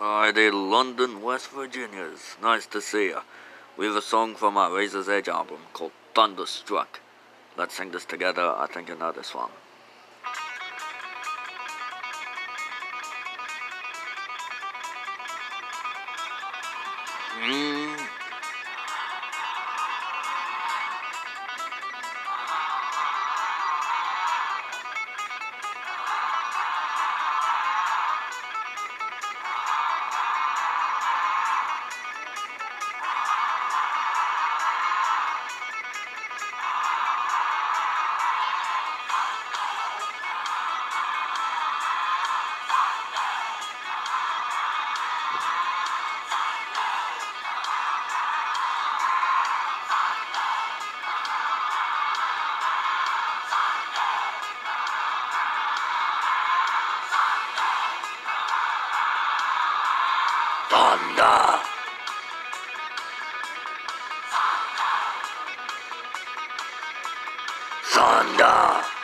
Alrighty, London, West Virginia's. Nice to see you. We have a song from our Razor's Edge album called Thunderstruck. Let's sing this together. I think you know this one. Mm. Thunder! Thunder!